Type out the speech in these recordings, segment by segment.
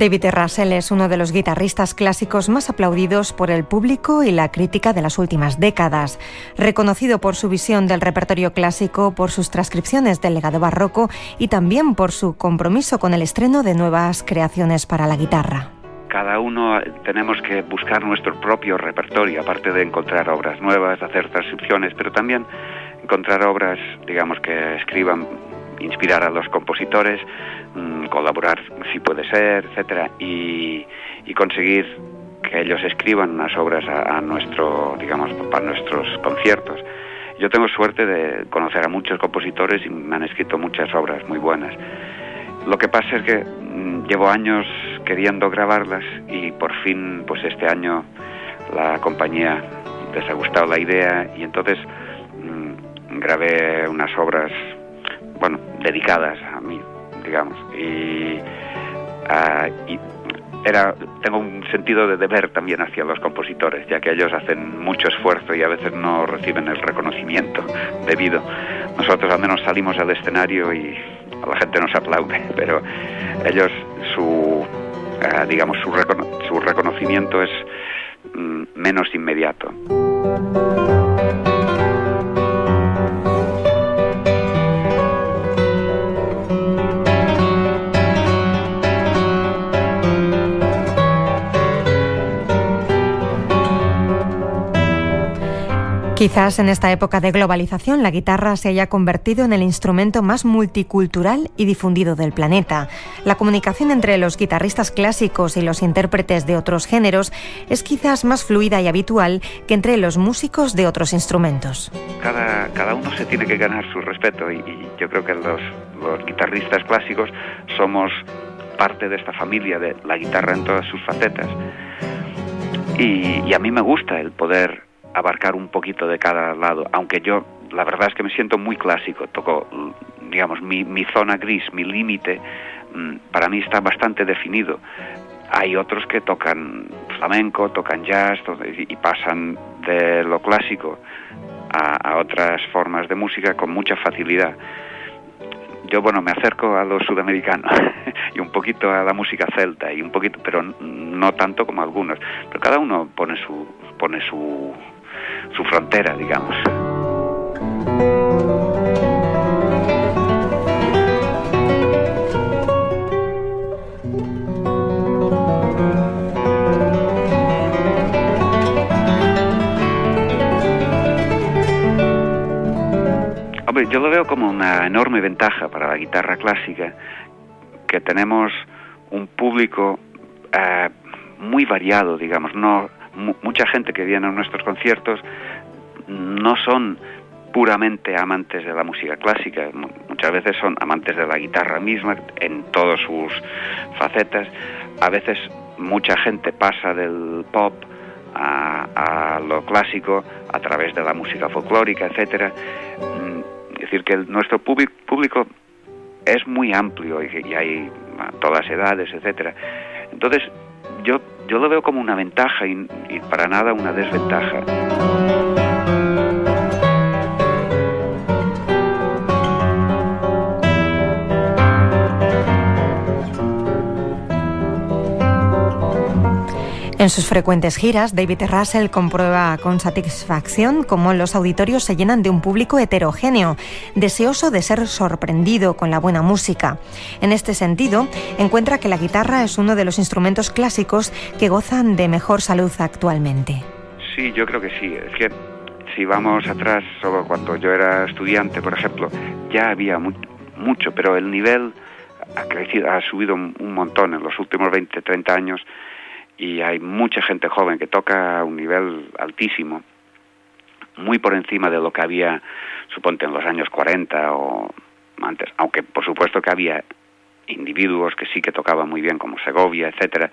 David Russell es uno de los guitarristas clásicos más aplaudidos por el público y la crítica de las últimas décadas. Reconocido por su visión del repertorio clásico, por sus transcripciones del legado barroco y también por su compromiso con el estreno de nuevas creaciones para la guitarra cada uno tenemos que buscar nuestro propio repertorio, aparte de encontrar obras nuevas, hacer transcripciones, pero también encontrar obras, digamos, que escriban, inspirar a los compositores, Mm, colaborar si puede ser, etcétera, y, conseguir que ellos escriban unas obras a, nuestro, digamos, para nuestros conciertos. Yo tengo suerte de conocer a muchos compositores y me han escrito muchas obras muy buenas. Lo que pasa es que mm, llevo años queriendo grabarlas y por fin, pues este año la compañía les ha gustado la idea y entonces mm, grabé unas obras, bueno, dedicadas a mí, digamos. Y, era, tengo un sentido de deber también hacia los compositores, ya que ellos hacen mucho esfuerzo y a veces no reciben el reconocimiento debido. Nosotros al menos salimos al escenario y la gente nos aplaude, pero ellos su, ah, digamos, su, su reconocimiento es mm, menos inmediato. Quizás en esta época de globalización la guitarra se haya convertido en el instrumento más multicultural y difundido del planeta. La comunicación entre los guitarristas clásicos y los intérpretes de otros géneros es quizás más fluida y habitual que entre los músicos de otros instrumentos. Cada, cada uno se tiene que ganar su respeto y, yo creo que los, guitarristas clásicos somos parte de esta familia de la guitarra en todas sus facetas. Y a mí me gusta el poder abarcar un poquito de cada lado, aunque yo la verdad es que me siento muy clásico, toco, digamos, mi, mi zona gris, mi límite, mm, para mí está bastante definido. Hay otros que tocan flamenco, tocan jazz y pasan de lo clásico a, a otras formas de música con mucha facilidad yo bueno me acerco a lo sudamericano y un poquito a la música celta y un poquito pero no tanto como algunos pero cada uno pone su pone su su frontera, digamos. Hombre, yo lo veo como una enorme ventaja para la guitarra clásica que tenemos un público eh, muy variado, digamos, no mucha gente que viene a nuestros conciertos no son puramente amantes de la música clásica, muchas veces son amantes de la guitarra misma en todas sus facetas, a veces mucha gente pasa del pop a, lo clásico a través de la música folclórica, etcétera. Mm, es decir, que nuestro público es muy amplio y, hay todas edades, etcétera. Entonces, yo, yo lo veo como una ventaja y, y para nada una desventaja. En sus frecuentes giras, David Russell comprueba con satisfacción cómo los auditorios se llenan de un público heterogéneo, deseoso de ser sorprendido con la buena música. En este sentido, encuentra que la guitarra es uno de los instrumentos clásicos que gozan de mejor salud actualmente. Sí, yo creo que sí. Es que si vamos atrás, solo cuando yo era estudiante, por ejemplo, ya había mucho, pero el nivel ha crecido, ha subido un montón en los últimos 20, 30 años y hay mucha gente joven que toca a un nivel altísimo, muy por encima de lo que había, suponte, en los años 40 o antes, aunque por supuesto que había individuos que sí que tocaban muy bien, como Segovia, etcétera,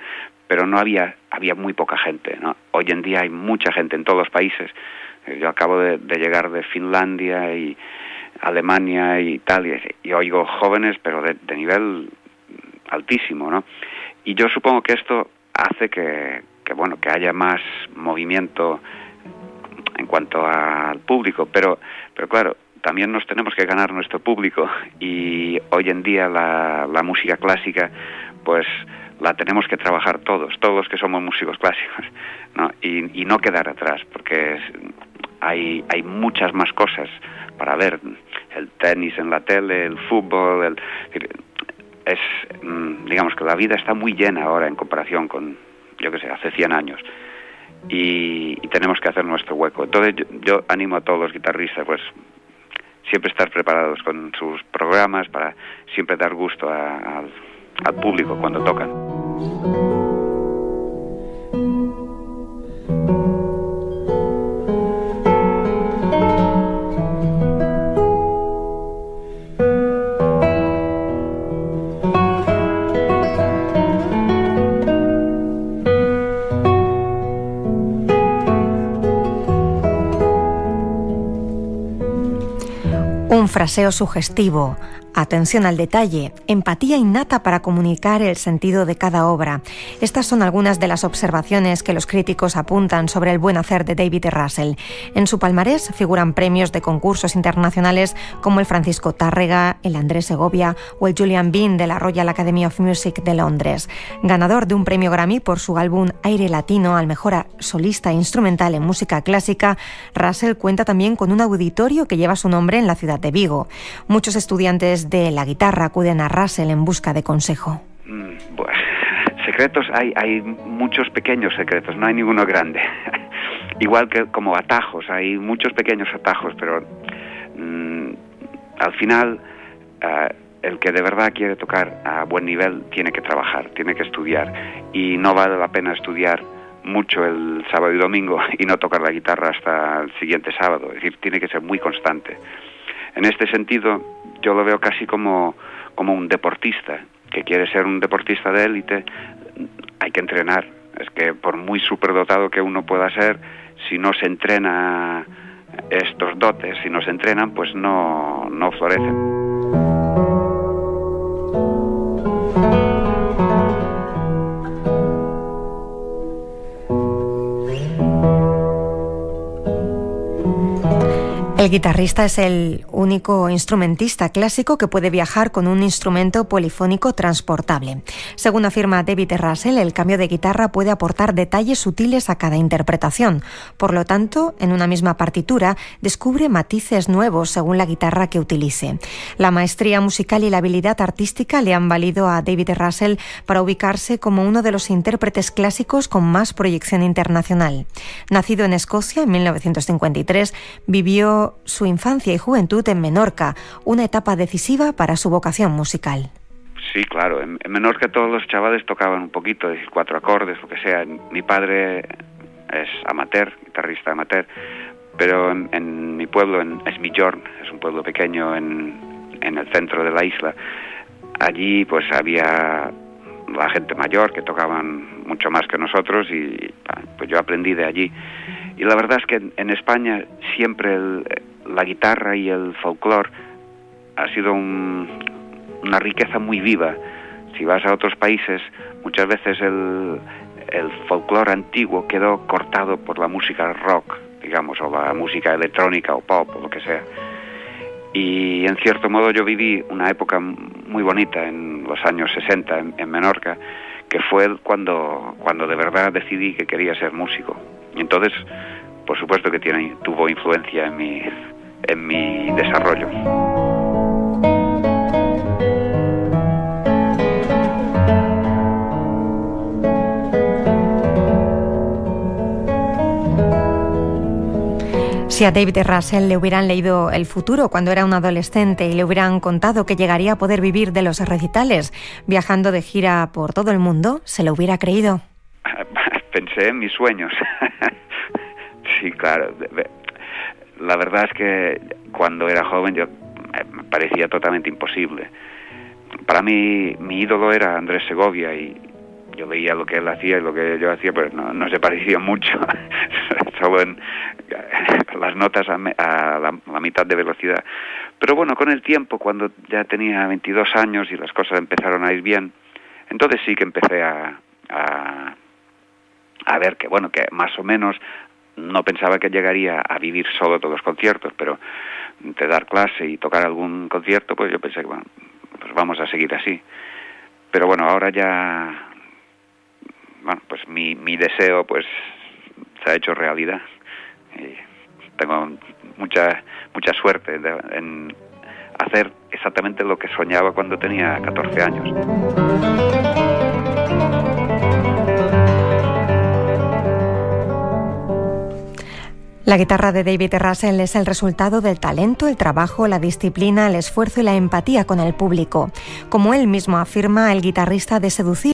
pero no había, había muy poca gente, ¿no? Hoy en día hay mucha gente en todos los países. Eh, yo acabo de, llegar de Finlandia y Alemania y Italia y oigo jóvenes, pero de, de nivel altísimo, ¿no? Y yo supongo que esto hace que, bueno que haya más movimiento en cuanto al público pero pero claro también nos tenemos que ganar nuestro público y hoy en día la, la música clásica, pues la tenemos que trabajar todos, todos los que somos músicos clásicos, ¿no? Y, y no quedar atrás, porque hay, hay muchas más cosas para ver, el tenis en la tele, el fútbol, el, es, mm, digamos que la vida está muy llena ahora en comparación con, yo que sé, hace 100 años. Y, tenemos que hacer nuestro hueco. Entonces yo, animo a todos los guitarristas, pues siempre estar preparados con sus programas para siempre dar gusto al público cuando tocan. Fraseo sugestivo, atención al detalle, empatía innata para comunicar el sentido de cada obra. Estas son algunas de las observaciones que los críticos apuntan sobre el buen hacer de David Russell. En su palmarés figuran premios de concursos internacionales como el Francisco Tárrega, el Andrés Segovia o el Julian Bean de la Royal Academy of Music de Londres. Ganador de un premio Grammy por su álbum Aire Latino al mejor solista instrumental en música clásica, Russell cuenta también con un auditorio que lleva su nombre en la ciudad de Vigo. Muchos estudiantes de la guitarra acuden a Russell en busca de consejo. Mm, secretos hay, hay muchos pequeños secretos, no hay ninguno grande. Igual que como atajos, hay muchos pequeños atajos, pero mm, al final eh, el que de verdad quiere tocar a buen nivel tiene que trabajar, tiene que estudiar y no vale la pena estudiar mucho el sábado y domingo y no tocar la guitarra hasta el siguiente sábado, es decir, tiene que ser muy constante. En este sentido, yo lo veo casi como, como un deportista, que quiere ser un deportista de élite, hay que entrenar. Es que por muy superdotado que uno pueda ser, si no se entrena estos dotes, si no se entrenan, pues no, no florecen. El guitarrista es el único instrumentista clásico que puede viajar con un instrumento polifónico transportable. Según afirma David Russell, el cambio de guitarra puede aportar detalles sutiles a cada interpretación. Por lo tanto, en una misma partitura descubre matices nuevos según la guitarra que utilice. La maestría musical y la habilidad artística le han valido a David Russell para ubicarse como uno de los intérpretes clásicos con más proyección internacional. Nacido en Escocia en 1953, vivió su infancia y juventud en Menorca, una etapa decisiva para su vocación musical. Sí, claro. En, Menorca todos los chavales tocaban un poquito, decir, cuatro acordes, lo que sea. Mi padre es amateur, guitarrista amateur, pero en, mi pueblo, en Esmillorn, es un pueblo pequeño en, en el centro de la isla, allí pues había la gente mayor que tocaban mucho más que nosotros y pues yo aprendí de allí. Y la verdad es que en, España siempre la guitarra y el folclore ha sido una riqueza muy viva. Si vas a otros países, muchas veces el, folclore antiguo quedó cortado por la música rock, digamos, o la música electrónica o pop o lo que sea. Y en cierto modo yo viví una época muy bonita en los años 60 en, Menorca, que fue cuando, cuando de verdad decidí que quería ser músico. Y entonces, por supuesto que tiene, tuvo influencia en mi, en mi desarrollo. Si a David Russell le hubieran leído el futuro cuando era un adolescente y le hubieran contado que llegaría a poder vivir de los recitales viajando de gira por todo el mundo, ¿se lo hubiera creído? Pensé en mis sueños. sí, claro. La verdad es que cuando era joven yo me parecía totalmente imposible. Para mí mi ídolo era Andrés Segovia y yo veía lo que él hacía y lo que yo hacía, pero no, se parecía mucho, solo en las notas a, la, mitad de velocidad. Pero bueno, con el tiempo, cuando ya tenía 22 años y las cosas empezaron a ir bien, entonces sí que empecé a, a, a ver que, bueno, que más o menos no pensaba que llegaría a vivir solo todos los conciertos, pero de dar clase y tocar algún concierto, pues yo pensé que bueno, pues vamos a seguir así. Pero bueno, ahora ya, bueno, pues mi, mi deseo pues se ha hecho realidad. Tengo mucha mucha suerte en hacer exactamente lo que soñaba cuando tenía 14 años. La guitarra de David Russell es el resultado del talento, el trabajo, la disciplina, el esfuerzo y la empatía con el público. Como él mismo afirma, el guitarrista de seducir